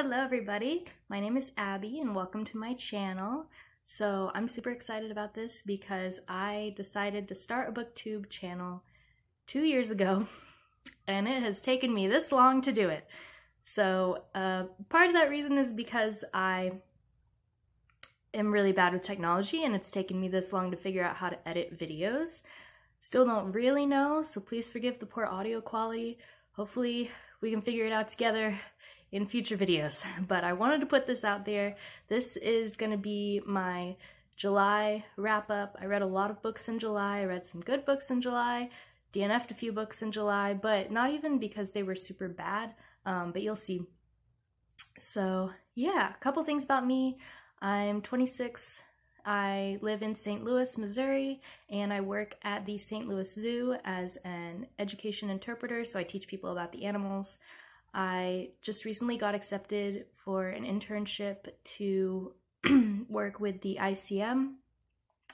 Hello everybody, my name is Abbie and welcome to my channel. So I'm super excited about this because I decided to start a booktube channel two years ago and it has taken me this long to do it. So uh, part of that reason is because I am really bad with technology and it's taken me this long to figure out how to edit videos. Still don't really know, so please forgive the poor audio quality. Hopefully we can figure it out together in future videos, but I wanted to put this out there. This is going to be my July wrap up. I read a lot of books in July. I read some good books in July, DNF'd a few books in July, but not even because they were super bad, um, but you'll see. So yeah, a couple things about me. I'm 26. I live in St. Louis, Missouri, and I work at the St. Louis Zoo as an education interpreter, so I teach people about the animals. I just recently got accepted for an internship to work with the ICM,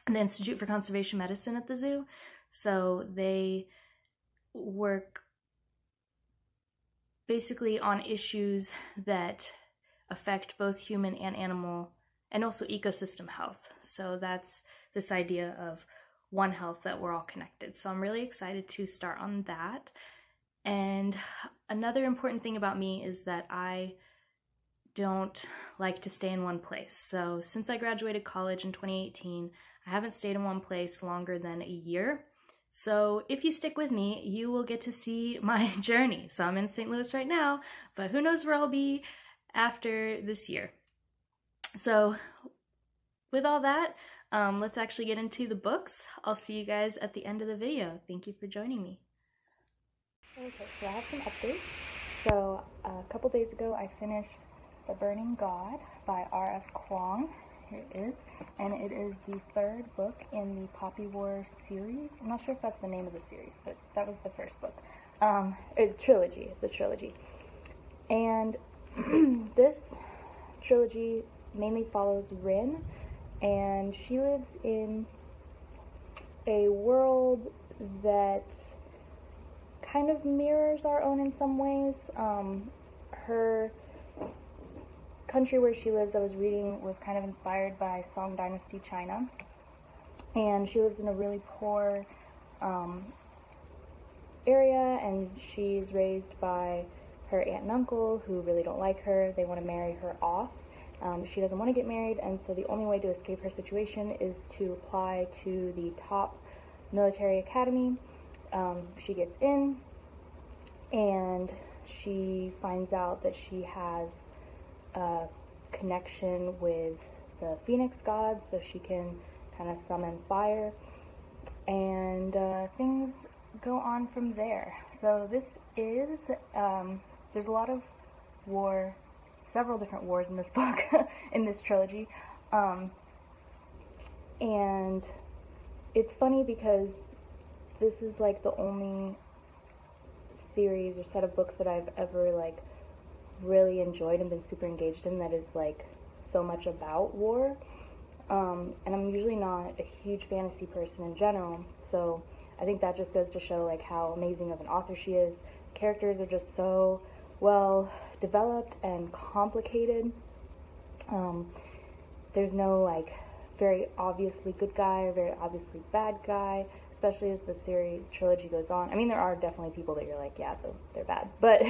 the Institute for Conservation Medicine at the zoo. So they work basically on issues that affect both human and animal and also ecosystem health. So that's this idea of one health that we're all connected. So I'm really excited to start on that. And another important thing about me is that I don't like to stay in one place. So since I graduated college in 2018, I haven't stayed in one place longer than a year. So if you stick with me, you will get to see my journey. So I'm in St. Louis right now, but who knows where I'll be after this year. So with all that, um, let's actually get into the books. I'll see you guys at the end of the video. Thank you for joining me. Okay, so I have some updates. So a couple days ago, I finished The Burning God by R.F. Kuang. Here it is. And it is the third book in the Poppy War series. I'm not sure if that's the name of the series, but that was the first book. Um, it's a trilogy. It's a trilogy. And this trilogy mainly follows Rin, and she lives in a world that kind of mirrors our own in some ways. Um, her country where she lives, I was reading, was kind of inspired by Song Dynasty China. And she lives in a really poor um, area, and she's raised by her aunt and uncle who really don't like her. They want to marry her off. Um, she doesn't want to get married, and so the only way to escape her situation is to apply to the top military academy um, she gets in and she finds out that she has a connection with the phoenix gods so she can kind of summon fire and uh, things go on from there. So this is um, there's a lot of war several different wars in this book in this trilogy um, and it's funny because this is like the only series or set of books that I've ever like really enjoyed and been super engaged in that is like so much about war. Um, and I'm usually not a huge fantasy person in general, so I think that just goes to show like how amazing of an author she is. Characters are just so well developed and complicated. Um, there's no like very obviously good guy or very obviously bad guy especially as the series trilogy goes on. I mean, there are definitely people that you're like, yeah, they're bad, but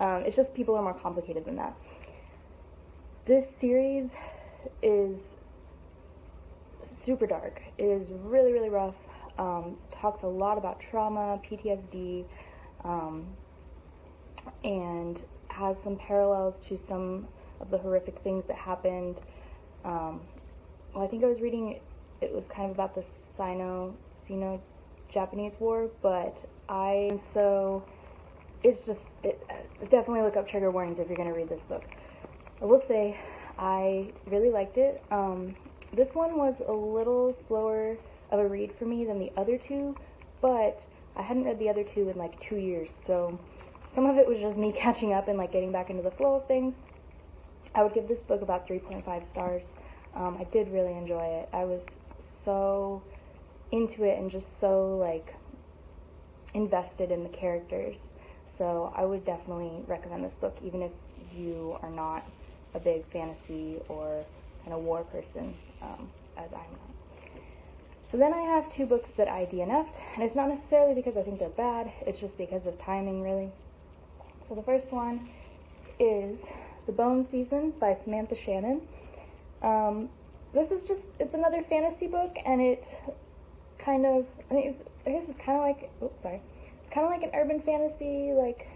um, it's just people are more complicated than that. This series is super dark. It is really, really rough. Um, talks a lot about trauma, PTSD, um, and has some parallels to some of the horrific things that happened. Um, well, I think I was reading it was kind of about the Sino Sino-Japanese War, but I so it's just it, definitely look up trigger warnings if you're going to read this book. I will say I really liked it. Um, this one was a little slower of a read for me than the other two, but I hadn't read the other two in like two years, so some of it was just me catching up and like getting back into the flow of things. I would give this book about 3.5 stars. Um, I did really enjoy it. I was so into it and just so like invested in the characters. So I would definitely recommend this book, even if you are not a big fantasy or kind of war person, um, as I'm not. So then I have two books that I DNF'd, and it's not necessarily because I think they're bad, it's just because of timing, really. So the first one is The Bone Season by Samantha Shannon. Um, this is just, it's another fantasy book, and it kind of, I, mean, it's, I guess it's kind of like, oops, sorry, it's kind of like an urban fantasy, like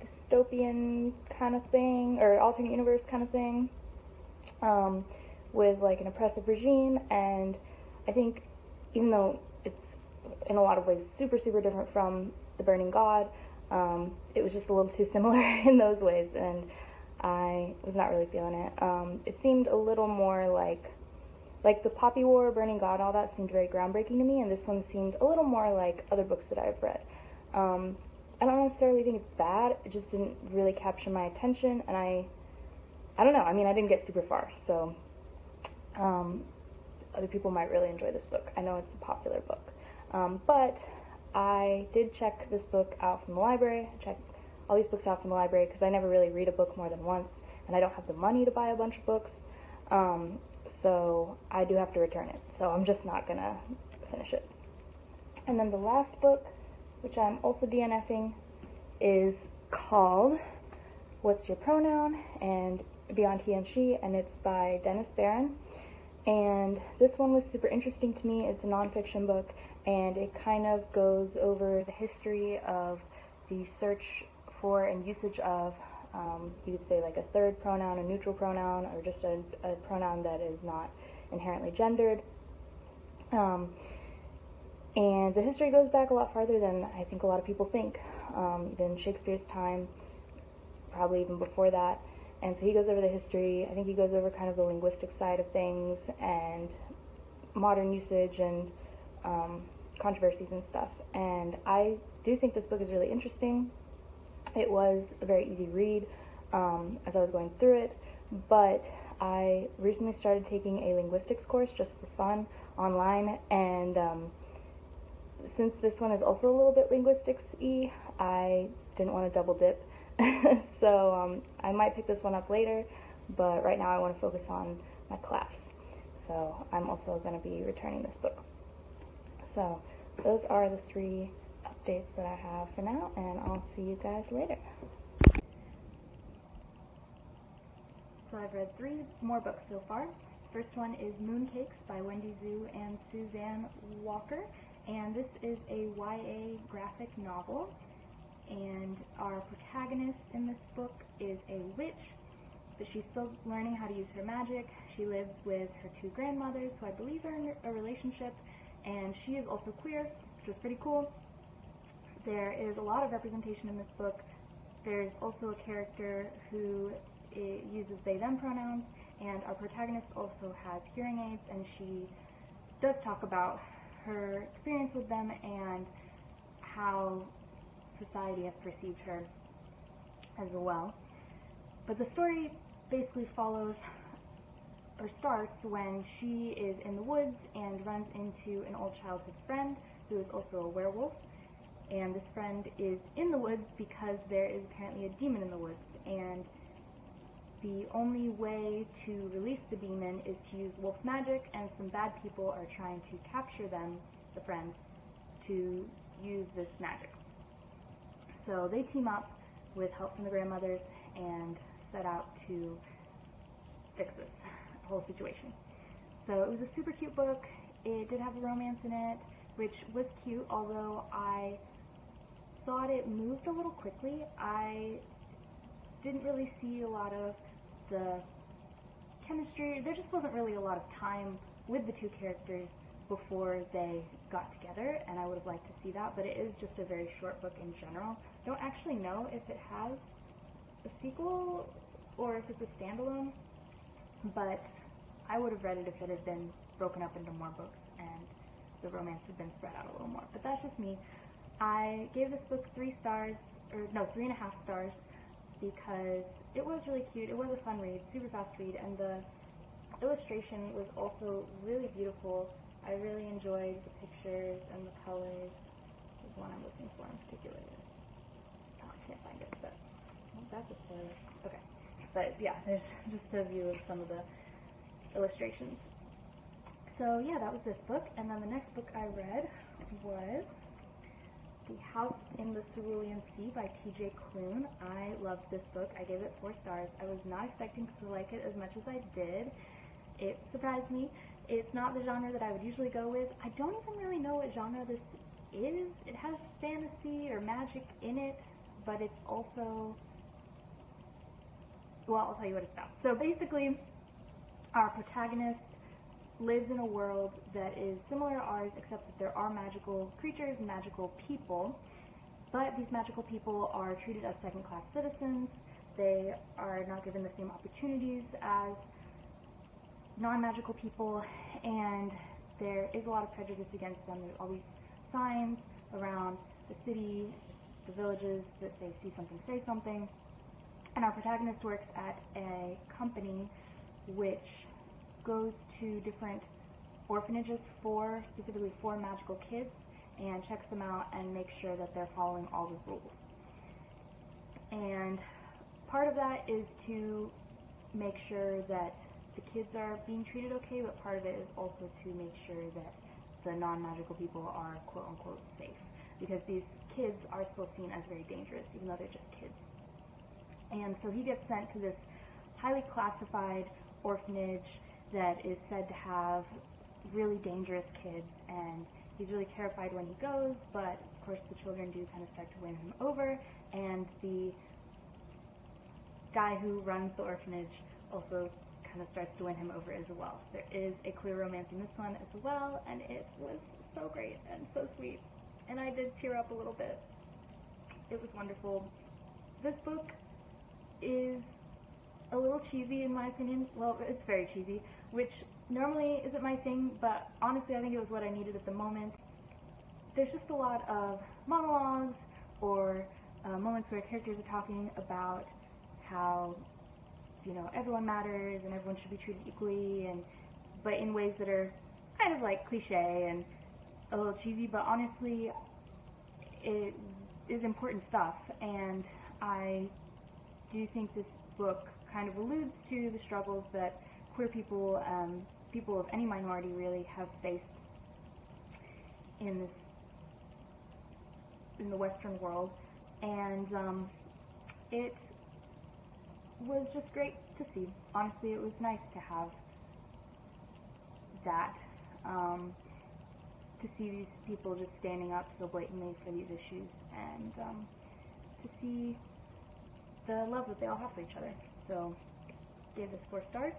dystopian kind of thing, or alternate universe kind of thing, um, with like an oppressive regime, and I think even though it's in a lot of ways super, super different from The Burning God, um, it was just a little too similar in those ways, and I was not really feeling it. Um, it seemed a little more like, like the Poppy War, Burning God, all that seemed very groundbreaking to me, and this one seemed a little more like other books that I've read. Um, I don't necessarily think it's bad. It just didn't really capture my attention, and I, I don't know. I mean, I didn't get super far, so um, other people might really enjoy this book. I know it's a popular book, um, but I did check this book out from the library. I checked all these books out from the library because I never really read a book more than once, and I don't have the money to buy a bunch of books, um, so I do have to return it. So I'm just not gonna finish it. And then the last book which I'm also DNFing, is called What's Your Pronoun? and Beyond He and She, and it's by Dennis Baron. And this one was super interesting to me. It's a nonfiction book, and it kind of goes over the history of the search for and usage of, um, you could say like a third pronoun, a neutral pronoun, or just a, a pronoun that is not inherently gendered. Um, and the history goes back a lot farther than I think a lot of people think, um, than Shakespeare's time, probably even before that. And so he goes over the history. I think he goes over kind of the linguistic side of things and modern usage and um, controversies and stuff. And I do think this book is really interesting. It was a very easy read um, as I was going through it, but I recently started taking a linguistics course just for fun online, and um, since this one is also a little bit linguistics-y, I didn't want to double dip. so um, I might pick this one up later, but right now I want to focus on my class. So I'm also going to be returning this book. So those are the three updates that I have for now, and I'll see you guys later. So I've read three more books so far. First one is Mooncakes by Wendy Xu and Suzanne Walker and this is a YA graphic novel and our protagonist in this book is a witch but she's still learning how to use her magic. She lives with her two grandmothers who I believe are in a relationship and she is also queer which is pretty cool. There is a lot of representation in this book. There's also a character who uses they them pronouns and our protagonist also has hearing aids and she does talk about her experience with them and how society has perceived her as well. But the story basically follows or starts when she is in the woods and runs into an old childhood friend who is also a werewolf. And this friend is in the woods because there is apparently a demon in the woods. And the only way to release the demon is to use wolf magic, and some bad people are trying to capture them, the friends, to use this magic. So they team up with help from the grandmothers and set out to fix this whole situation. So it was a super cute book. It did have a romance in it, which was cute, although I thought it moved a little quickly. I didn't really see a lot of the chemistry, there just wasn't really a lot of time with the two characters before they got together, and I would have liked to see that, but it is just a very short book in general. Don't actually know if it has a sequel or if it's a standalone, but I would have read it if it had been broken up into more books and the romance had been spread out a little more. But that's just me. I gave this book three stars, or no, three and a half stars, because it was really cute. It was a fun read, super fast read, and the illustration was also really beautiful. I really enjoyed the pictures and the colors. Is one I'm looking for in particular. Oh, I can't find it, but well, that's a spoiler. Okay. but yeah, there's just a view of some of the illustrations. So yeah, that was this book, and then the next book I read was The House in the Cerulean Sea by T.J. Klune. I loved this book. I gave it four stars. I was not expecting to like it as much as I did. It surprised me. It's not the genre that I would usually go with. I don't even really know what genre this is. It has fantasy or magic in it, but it's also well, I'll tell you what it's about. So basically, our protagonist lives in a world that is similar to ours, except that there are magical creatures magical people. But these magical people are treated as second-class citizens. They are not given the same opportunities as non-magical people, and there is a lot of prejudice against them. There's always signs around the city, the villages that say see something, say something. And our protagonist works at a company which goes to different orphanages for, specifically for magical kids, and checks them out and makes sure that they're following all the rules. And part of that is to make sure that the kids are being treated okay, but part of it is also to make sure that the non-magical people are quote-unquote safe. Because these kids are still seen as very dangerous, even though they're just kids. And so he gets sent to this highly classified orphanage that is said to have really dangerous kids, and he's really terrified when he goes, but of course the children do kind of start to win him over, and the guy who runs the orphanage also kind of starts to win him over as well. So there is a queer romance in this one as well, and it was so great and so sweet. And I did tear up a little bit. It was wonderful. This book is a little cheesy in my opinion. Well, it's very cheesy, which normally isn't my thing, but honestly I think it was what I needed at the moment. There's just a lot of monologues or uh, moments where characters are talking about how you know everyone matters and everyone should be treated equally, and but in ways that are kind of like cliche and a little cheesy, but honestly, it is important stuff, and I do think this book kind of alludes to the struggles that queer people, um, people of any minority really, have faced in this in the Western world, and um, it was just great to see. Honestly, it was nice to have that. Um, to see these people just standing up so blatantly for these issues, and um, to see the love that they all have for each other. So, gave this four stars.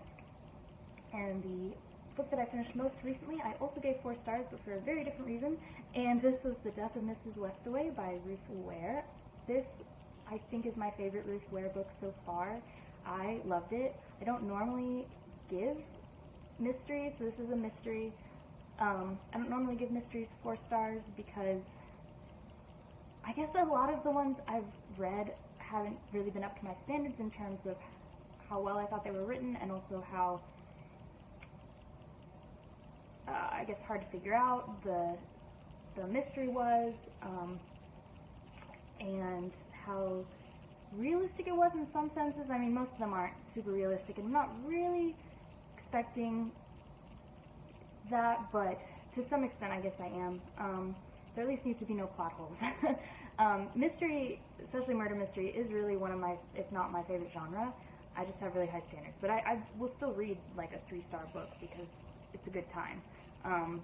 And the book that I finished most recently, I also gave four stars, but for a very different reason. And this was The Death of Mrs. Westaway by Ruth Ware. This, I think, is my favorite Ruth Ware book so far. I loved it. I don't normally give mysteries, so this is a mystery. Um, I don't normally give mysteries four stars because I guess a lot of the ones I've read haven't really been up to my standards in terms of how well I thought they were written and also how uh, I guess hard to figure out the the mystery was um, and how realistic it was in some senses. I mean, most of them aren't super realistic, and I'm not really expecting that, but to some extent, I guess I am. Um, there at least needs to be no plot holes. Um, mystery, especially murder mystery, is really one of my, if not my favorite genre. I just have really high standards. But I, I will still read like a three-star book because it's a good time. Um,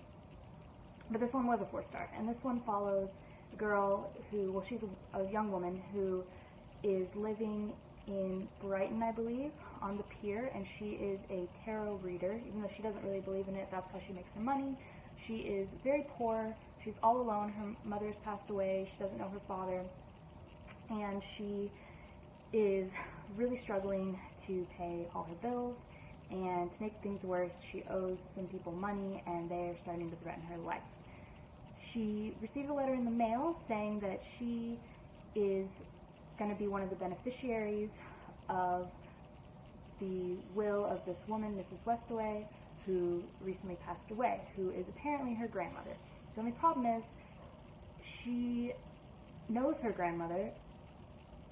but this one was a four-star. And this one follows a girl who, well, she's a, a young woman who is living in Brighton, I believe, on the pier, and she is a tarot reader. Even though she doesn't really believe in it, that's how she makes her money. She is very poor. She's all alone. Her mother has passed away. She doesn't know her father. And she is really struggling to pay all her bills. And to make things worse, she owes some people money and they are starting to threaten her life. She received a letter in the mail saying that she is going to be one of the beneficiaries of the will of this woman, Mrs. Westaway, who recently passed away, who is apparently her grandmother. The only problem is she knows her grandmother.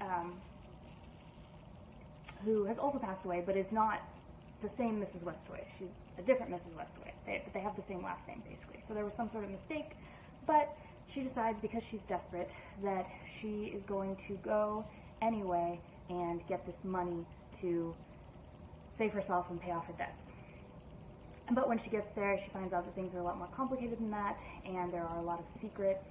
Um, who has also passed away, but is not the same Mrs. Westaway. She's a different Mrs. Westaway, they, but they have the same last name basically. So there was some sort of mistake, but she decides because she's desperate that she is going to go anyway and get this money to save herself and pay off her debts. But when she gets there, she finds out that things are a lot more complicated than that, and there are a lot of secrets,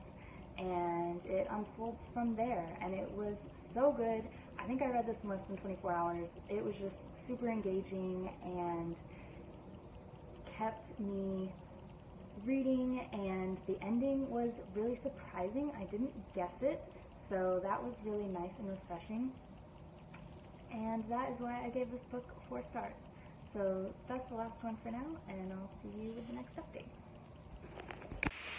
and it unfolds from there. And it was so good. I think I read this in less than 24 hours. It was just super engaging and kept me reading, and the ending was really surprising. I didn't guess it, so that was really nice and refreshing. And that is why I gave this book four stars. So that's the last one for now, and I'll see you with the next update.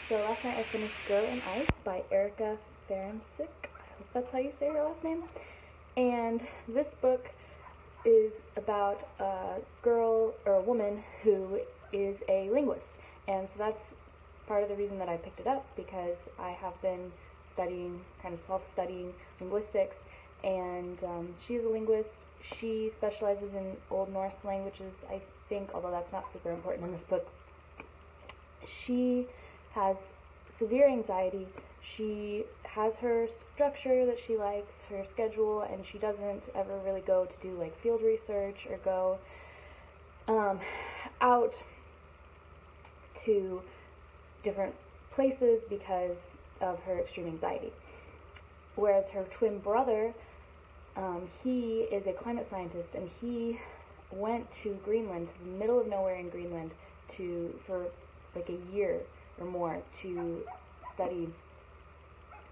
So last night I finished Girl in Ice by Erica Ferencik. I hope that's how you say her last name. And this book is about a girl or a woman who is a linguist. And so that's part of the reason that I picked it up because I have been studying, kind of self studying linguistics, and um, she's a linguist she specializes in Old Norse languages, I think, although that's not super important in this book. She has severe anxiety. She has her structure that she likes, her schedule, and she doesn't ever really go to do like field research or go um, out to different places because of her extreme anxiety. Whereas her twin brother um, he is a climate scientist, and he went to Greenland, to the middle of nowhere in Greenland, to for like a year or more to study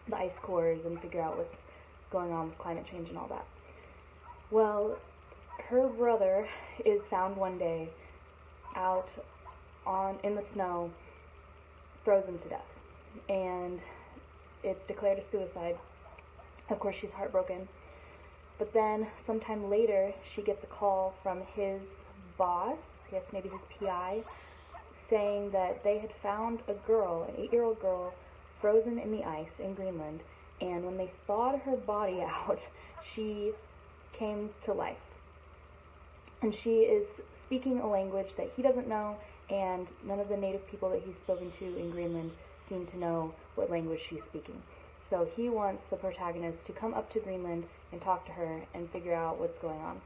the ice cores and figure out what's going on with climate change and all that. Well, her brother is found one day out on in the snow, frozen to death, and it's declared a suicide. Of course, she's heartbroken but then sometime later, she gets a call from his boss, I guess maybe his PI, saying that they had found a girl, an eight year old girl, frozen in the ice in Greenland. And when they thawed her body out, she came to life. And she is speaking a language that he doesn't know, and none of the native people that he's spoken to in Greenland seem to know what language she's speaking. So he wants the protagonist to come up to Greenland and talk to her and figure out what's going on.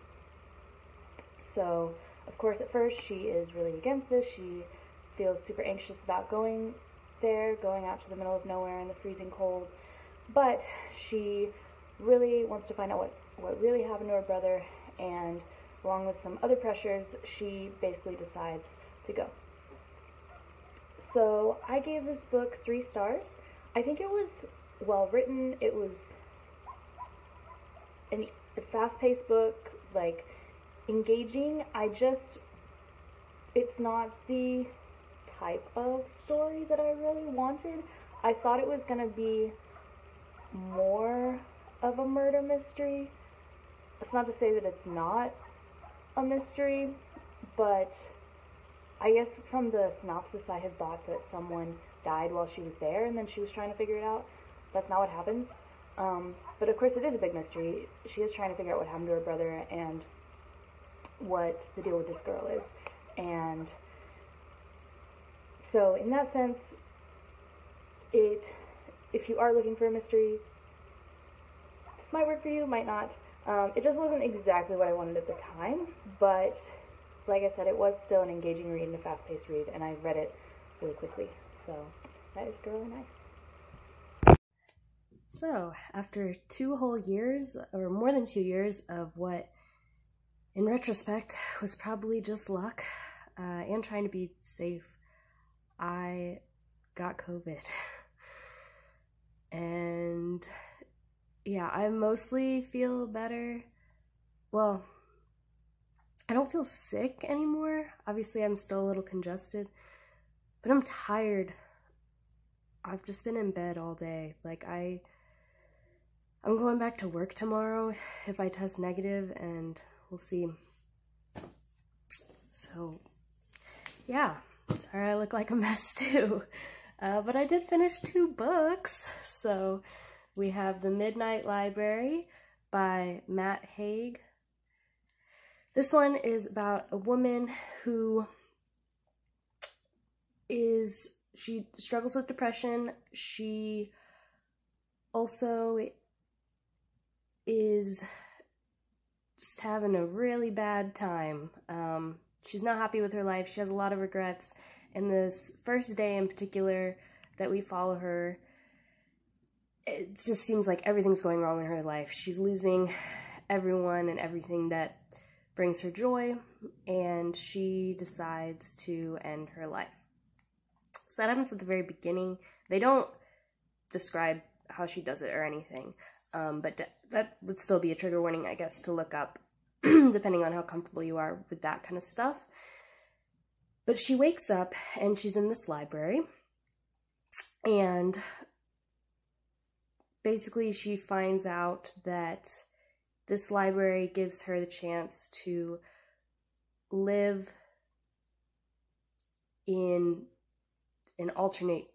So, of course, at first she is really against this. She feels super anxious about going there, going out to the middle of nowhere in the freezing cold. But she really wants to find out what, what really happened to her brother, and along with some other pressures, she basically decides to go. So I gave this book three stars. I think it was well written. It was an, a fast paced book, like engaging. I just, it's not the type of story that I really wanted. I thought it was going to be more of a murder mystery. It's not to say that it's not a mystery, but I guess from the synopsis I had thought that someone died while she was there and then she was trying to figure it out. That's not what happens. Um, but of course, it is a big mystery. She is trying to figure out what happened to her brother and what the deal with this girl is. And so, in that sense, it if you are looking for a mystery, this might work for you, might not. Um, it just wasn't exactly what I wanted at the time, but like I said, it was still an engaging read and a fast-paced read, and I read it really quickly. So that is really nice. So, after two whole years, or more than two years, of what, in retrospect, was probably just luck uh, and trying to be safe, I got COVID. and yeah, I mostly feel better. Well, I don't feel sick anymore. Obviously, I'm still a little congested, but I'm tired. I've just been in bed all day. Like, I I'm going back to work tomorrow if I test negative, and we'll see. So, yeah, sorry I look like a mess too. Uh, but I did finish two books. So, we have The Midnight Library by Matt Haig. This one is about a woman who is she struggles with depression. She also is just having a really bad time. Um, she's not happy with her life. She has a lot of regrets. And this first day in particular that we follow her, it just seems like everything's going wrong in her life. She's losing everyone and everything that brings her joy, and she decides to end her life. So that happens at the very beginning. They don't describe how she does it or anything, um, but that would still be a trigger warning, I guess, to look up, depending on how comfortable you are with that kind of stuff. But she wakes up and she's in this library, and basically she finds out that this library gives her the chance to live in an alternate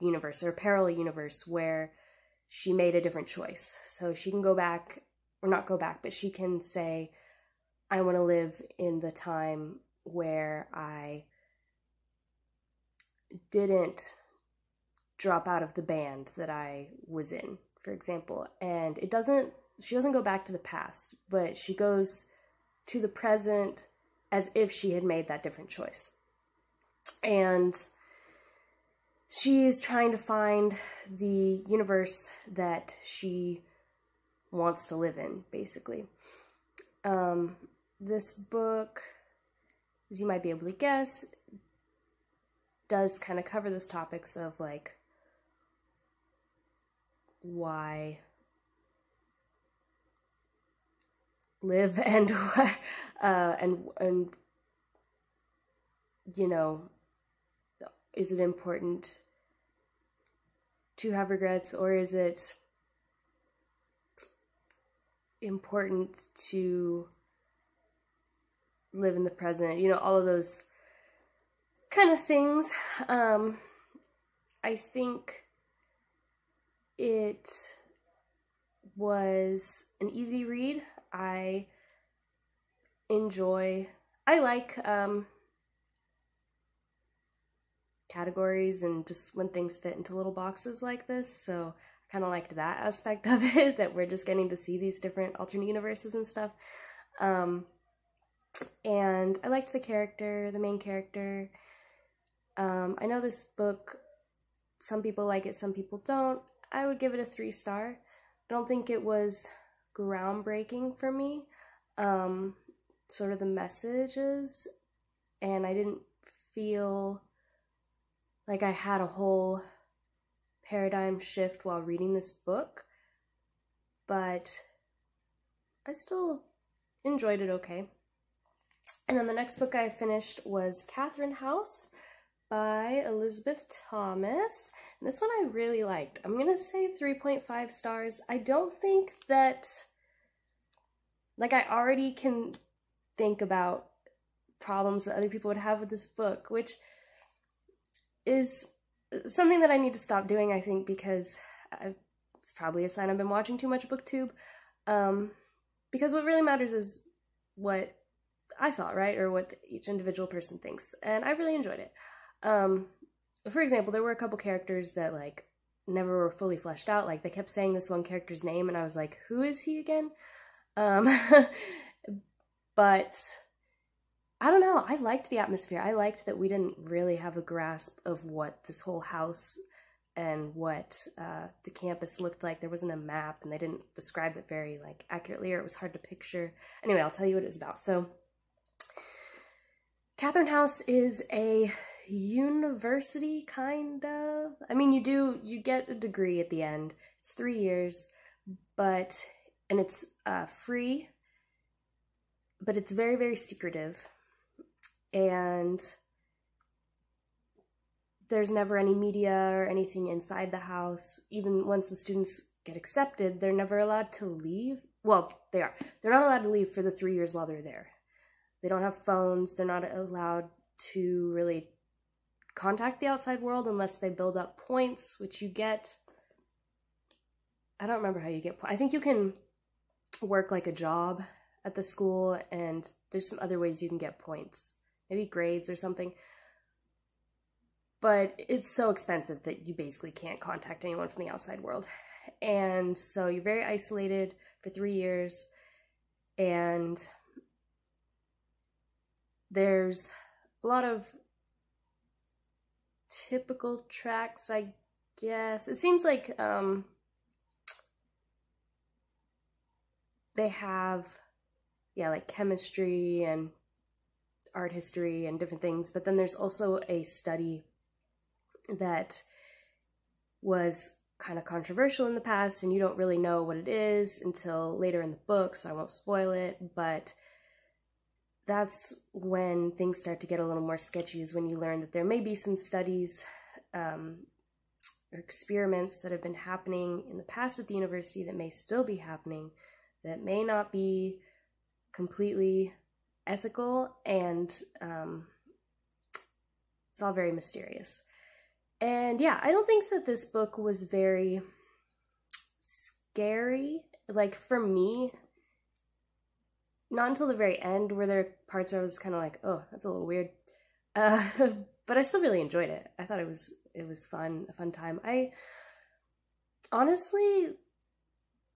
universe or a parallel universe where she made a different choice. So she can go back, or not go back, but she can say, I want to live in the time where I didn't drop out of the band that I was in, for example. And it doesn't, she doesn't go back to the past, but she goes to the present as if she had made that different choice. And she's trying to find the universe that she wants to live in, basically. Um, this book, as you might be able to guess, does kind of cover those topics of like why live and uh, and and you know is it important to have regrets or is it important to live in the present you know all of those kind of things um i think it was an easy read i enjoy i like um categories and just when things fit into little boxes like this. So kind of liked that aspect of it, that we're just getting to see these different alternate universes and stuff. Um, and I liked the character, the main character. Um, I know this book, some people like it, some people don't. I would give it a three star. I don't think it was groundbreaking for me, um, sort of the messages, and I didn't feel like I had a whole paradigm shift while reading this book, but I still enjoyed it okay. And then the next book I finished was Catherine House by Elisabeth Thomas. And this one I really liked. I'm going to say 3.5 stars. I don't think that, like, I already can think about problems that other people would have with this book, which is something that I need to stop doing, I think, because I, it's probably a sign I've been watching too much booktube. Um, because what really matters is what I thought, right? Or what each individual person thinks. And I really enjoyed it. Um, for example, there were a couple characters that, like, never were fully fleshed out. Like, they kept saying this one character's name, and I was like, who is he again? Um, but I don't know. I liked the atmosphere. I liked that we didn't really have a grasp of what this whole house and what uh, the campus looked like. There wasn't a map, and they didn't describe it very like accurately, or it was hard to picture. Anyway, I'll tell you what it's about. So, Catherine House is a university kind of. I mean, you do you get a degree at the end. It's three years, but and it's uh, free, but it's very very secretive and there's never any media or anything inside the house. Even once the students get accepted, they're never allowed to leave. Well, they are. They're not allowed to leave for the three years while they're there. They don't have phones. They're not allowed to really contact the outside world unless they build up points, which you get. I don't remember how you get. points. I think you can work like a job at the school, and there's some other ways you can get points, maybe grades or something. But it's so expensive that you basically can't contact anyone from the outside world. And so you're very isolated for three years, and there's a lot of typical tracks, I guess. It seems like um, they have, yeah, like chemistry and art history and different things, but then there's also a study that was kind of controversial in the past, and you don't really know what it is until later in the book, so I won't spoil it, but that's when things start to get a little more sketchy is when you learn that there may be some studies um, or experiments that have been happening in the past at the university that may still be happening that may not be completely ethical and um, it's all very mysterious and yeah i don't think that this book was very scary like for me not until the very end were there parts where I was kind of like, oh, that's a little weird. Uh, but I still really enjoyed it. I thought it was it was fun, a fun time. I honestly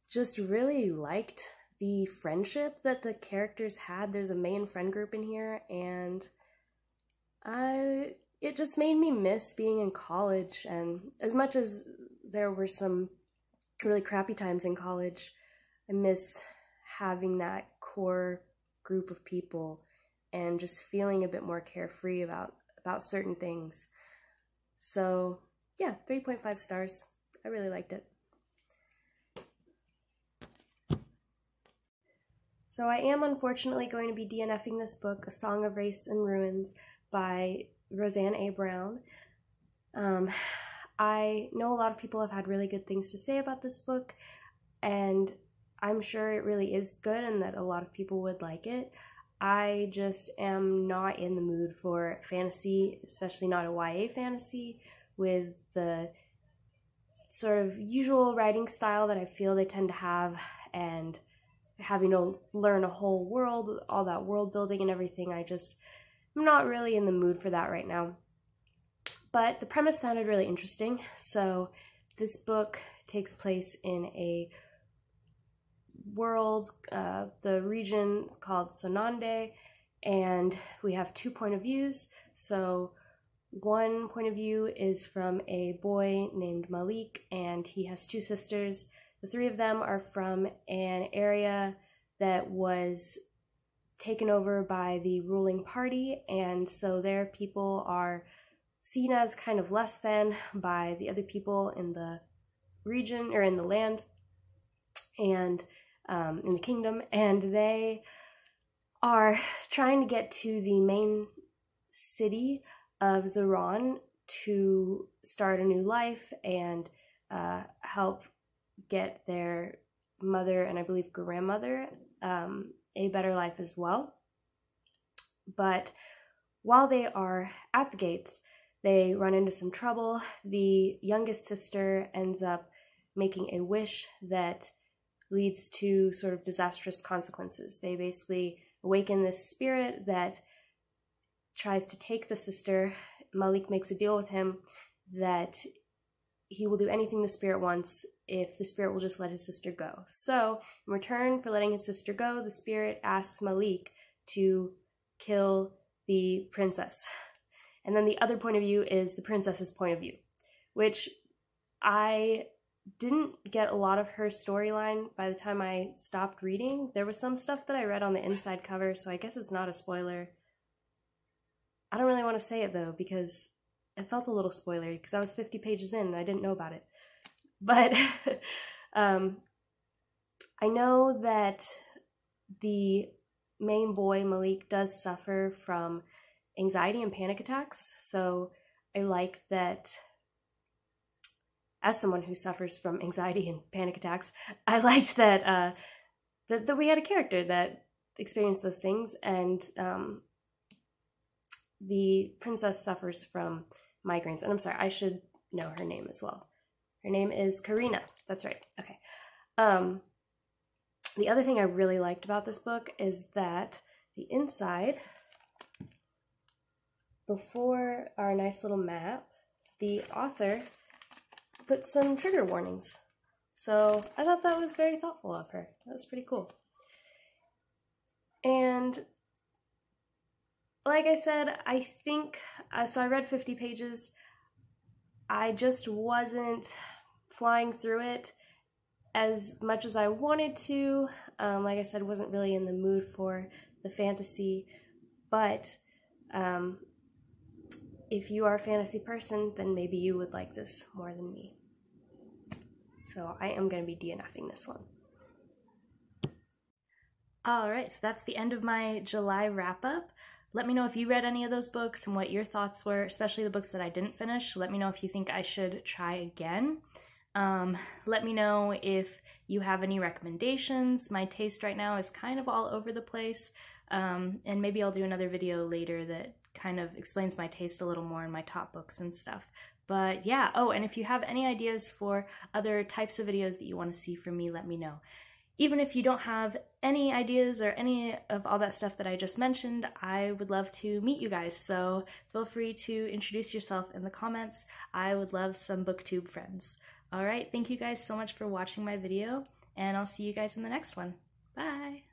just really liked the friendship that the characters had. There's a main friend group in here, and I it just made me miss being in college. And as much as there were some really crappy times in college, I miss having that core group of people and just feeling a bit more carefree about about certain things. So, yeah, 3.5 stars. I really liked it. So I am unfortunately going to be DNFing this book, A Song of Wraiths and Ruins by Roseanne A. Brown. Um, I know a lot of people have had really good things to say about this book, and I'm sure it really is good and that a lot of people would like it. I just am not in the mood for fantasy, especially not a YA fantasy, with the sort of usual writing style that I feel they tend to have, and having to learn a whole world, all that world building and everything. I just, I'm not really in the mood for that right now. But the premise sounded really interesting, so this book takes place in a world. Uh, the region is called Sonande, and we have two point of views. So one point of view is from a boy named Malik, and he has two sisters. The three of them are from an area that was taken over by the ruling party, and so their people are seen as kind of less than by the other people in the region or in the land. And um, in the kingdom, and they are trying to get to the main city of Ziran to start a new life and uh, help get their mother and I believe grandmother um, a better life as well. But while they are at the gates, they run into some trouble. The youngest sister ends up making a wish that leads to sort of disastrous consequences. They basically awaken this spirit that tries to take the sister. Malik makes a deal with him that he will do anything the spirit wants if the spirit will just let his sister go. So, in return for letting his sister go, the spirit asks Malik to kill the princess. And then the other point of view is the princess's point of view, which I didn't get a lot of her storyline by the time I stopped reading. There was some stuff that I read on the inside cover, so I guess it's not a spoiler. I don't really want to say it though because it felt a little spoilery because I was 50 pages in and I didn't know about it. But um, I know that the main boy, Malik, does suffer from anxiety and panic attacks, so I like that as someone who suffers from anxiety and panic attacks, I liked that uh, that, that we had a character that experienced those things, and um, the princess suffers from migraines. And I'm sorry, I should know her name as well. Her name is Karina. That's right. Okay. Um, The other thing I really liked about this book is that the inside, before our nice little map, the author put some trigger warnings. So I thought that was very thoughtful of her. That was pretty cool. And like I said, I think, uh, so I read 50 pages. I just wasn't flying through it as much as I wanted to. Um, like I said, wasn't really in the mood for the fantasy, but um, if you are a fantasy person, then maybe you would like this more than me. So I am going to be DNFing this one. All right, so that's the end of my July wrap up. Let me know if you read any of those books and what your thoughts were, especially the books that I didn't finish. Let me know if you think I should try again. Um, let me know if you have any recommendations. My taste right now is kind of all over the place, um, and maybe I'll do another video later that kind of explains my taste a little more in my top books and stuff. But yeah, oh, and if you have any ideas for other types of videos that you want to see from me, let me know. Even if you don't have any ideas or any of all that stuff that I just mentioned, I would love to meet you guys. So feel free to introduce yourself in the comments. I would love some booktube friends. All right, thank you guys so much for watching my video, and I'll see you guys in the next one. Bye!